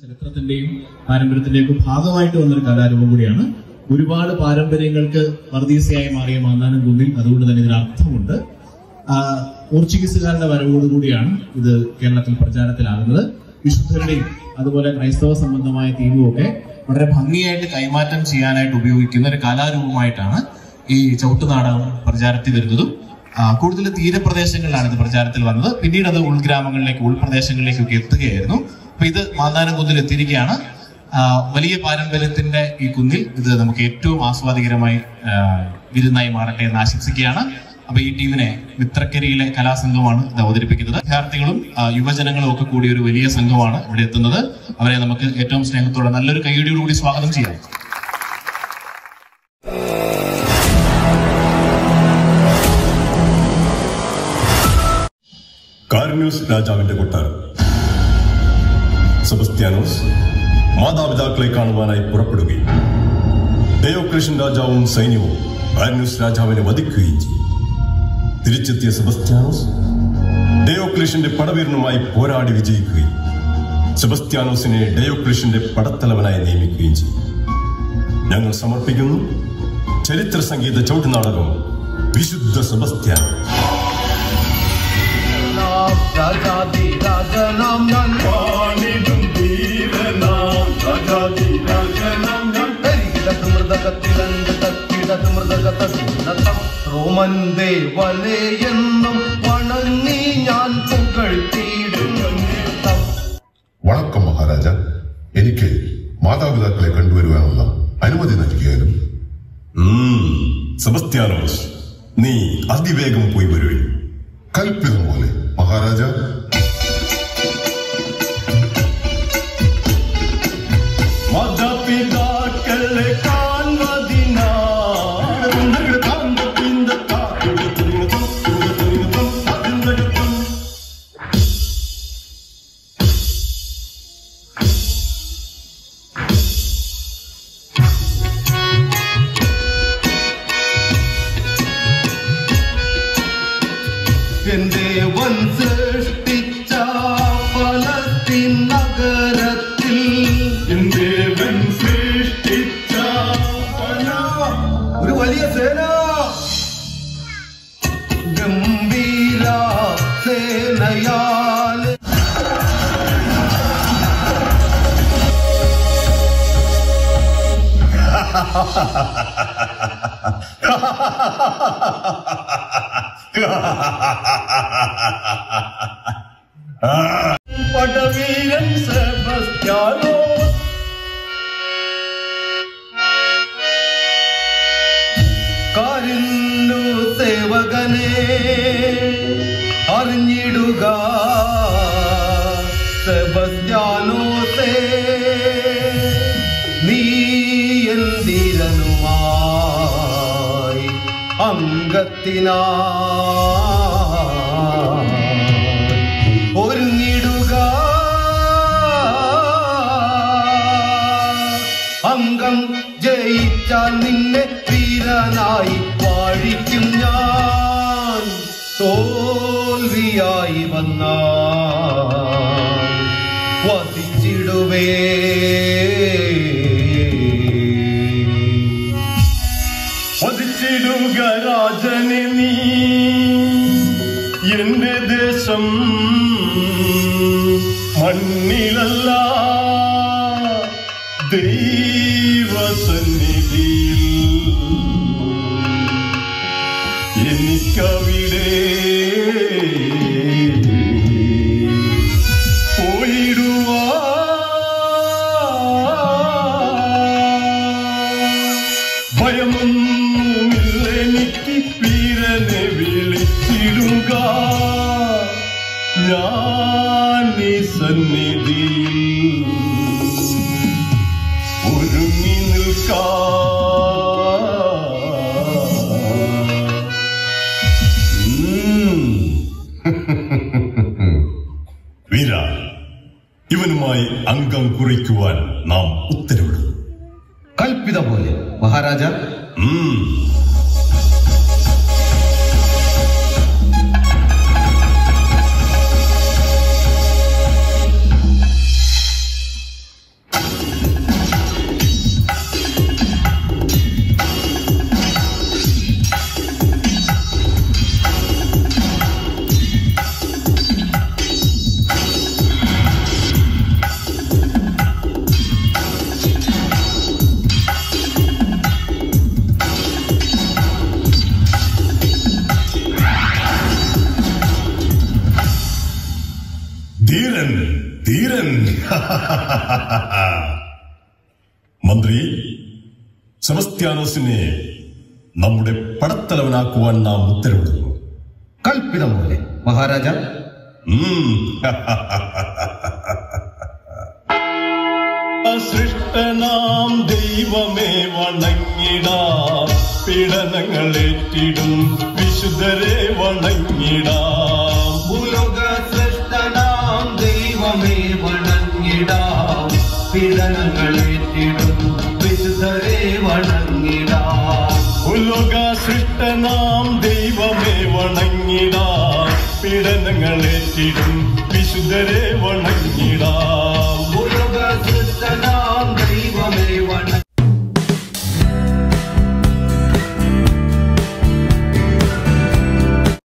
ചരിത്രത്തിന്റെയും പാരമ്പര്യത്തിന്റെയും ഭാഗമായിട്ട് വന്നൊരു കലാരൂപം കൂടിയാണ്. ഒരുപാട് പാരമ്പര്യങ്ങൾക്ക് വർദ്ധീസയായി മാറിയ മാന്നാനം കുന്നിൽ അതുകൊണ്ട് തന്നെ ഇതിന് അർത്ഥമുണ്ട്. പോർച്ചുഗീസുകാരുടെ വരവോടുകൂടിയാണ് ഇത് കേരളത്തിൽ പ്രചാരത്തിലാകുന്നത്. വിശുദ്ധരുടെയും അതുപോലെ ക്രൈസ്തവ സംബന്ധമായ തീമും ഒക്കെ വളരെ ഭംഗിയായിട്ട് കൈമാറ്റം ചെയ്യാനായിട്ട് ഉപയോഗിക്കുന്ന ഒരു കലാരൂപമായിട്ടാണ് ഈ ചവിട്ടുനാടകം പ്രചാരത്തിൽ വരുന്നതും. കൂടുതൽ തീരപ്രദേശങ്ങളിലാണ് ഇത് പ്രചാരത്തിൽ വന്നത്. പിന്നീട് അത് ഉൾഗ്രാമങ്ങളിലേക്ക് ഉൾപ്രദേശങ്ങളിലേക്കൊക്കെ എത്തുകയായിരുന്നു. അപ്പൊ ഇത് മാന്താനം കുന്നിൽ എത്തിയിരിക്കുകയാണ് വലിയ പാരമ്പര്യത്തിന്റെ ഈ കുന്നിൽ ഇത് നമുക്ക് ഏറ്റവും ആസ്വാദികരമായി വിരുന്നായി മാറട്ടെ എന്ന് ആശംസിക്കുകയാണ്. അപ്പൊ ഈ ടീമിനെ മിത്രക്കരിയിലെ കലാസംഘമാണ് ഇത് അവതരിപ്പിക്കുന്നത്. വിദ്യാർത്ഥികളും യുവജനങ്ങളും ഒക്കെ കൂടി ഒരു വലിയ സംഘമാണ് ഇവിടെ എത്തുന്നത്. അവരെ നമുക്ക് ഏറ്റവും സ്നേഹത്തോടെ നല്ലൊരു കൈയടിയോടുകൂടി സ്വാഗതം ചെയ്യാം. കാർന്യൂസ് രാജാവിന്റെ കൊട്ടാരം. സെബസ്ത്യാനോസ് മാതാപിതാക്കളെ കാണുവാനായി പുറപ്പെടുകയും ഡയോക്ലേഷൻ രാജാവും സൈന്യവും ബാനൂസ് രാജാവിനെ വധിക്കുകയും ചെയ്യും. തിരിച്ചെത്തിയ സെബസ്ത്യാനോസ് ഡയോക്ലേഷന്റെ പടവീരനുമായി പോരാടി വിജയിക്കുകയും സെബസ്ത്യാനോസിനെ ഡയോക്ലേഷന്റെ പടത്തലവനായി നിയമിക്കുകയും ചെയ്യും. ഞങ്ങൾ സമർപ്പിക്കുന്നു. ചരിത്ര സംഗീത ചവിട്ടുനാടകം വിശുദ്ധ സെബസ്ത്യാനോ മൃദകത്തം റോമൻ ദേവനെ എന്നും വണങ്ങി ഞാൻ പുകഴ്ത്തിയിടും വണക്കം മഹാരാജ എനിക്ക് മാതാപിതാക്കളെ കണ്ടുവരുവാനുള്ള അനുമതി നൽകിയാലും? സെബസ്ത്യാനോസ് നീ അതിവേഗം പോയി വരുവേ. കൽപ്പിതം പോലെ മഹാരാജ. മാതാപിതാക്കളെ എന്റെ വൻ സൃഷ്ടിച്ച ഫലസ്തീൻ നഗരത്തിൽ ദേവൻ സൃഷ്ടിച്ച ഒരു വലിയ സേന ഗംഭീര സേനയാൽ പടവീരൻ സെബസ്ത്യാനോസ് കാരുന്നു സേവകനെ അറിഞ്ഞിടുക സെബസ്ത്യാനോസേ നീ എന്തിരനുമായി അംഗത്തിനായി വാഴിക്കും ഞാൻ തോൽവിയായി വന്ന വസിച്ചിടുവേ വധിച്ചിടുക രാജനെ നീ എന്റെ ദേശം മണ്ണിലല്ല ദൈവസന്നിധിയിൽ സന്നിധിയിൽ ഒരുങ്ങി നിൽക്കാ വീര ഇവനുമായി അംഗം കുറിക്കുവാൻ നാം ഉത്തരവിടും കൽപ്പിത പോലെ മഹാരാജ. ഉം. മന്ത്രി സെബസ്ത്യാനോസിനെ നമ്മുടെ പടത്തലവനാക്കുവാൻ നാം ഉത്തരവിടുന്നു. കൽപ്പിതം പോലെ മഹാരാജ സൃഷ്ടനാം ദൈവമേ വണങ്ങിടാം. പീഡനങ്ങളേറ്റിടും വിശുദ്ധരെ വണങ്ങിടാം. പീഡനങ്ങളേറ്റിടും വിശുദ്ധരെ സൃഷ്ടനാം ദൈവമേ വണങ്ങിടാം. പീഡനങ്ങളേറ്റിടും വിശുദ്ധരെ വണങ്ങിടാം.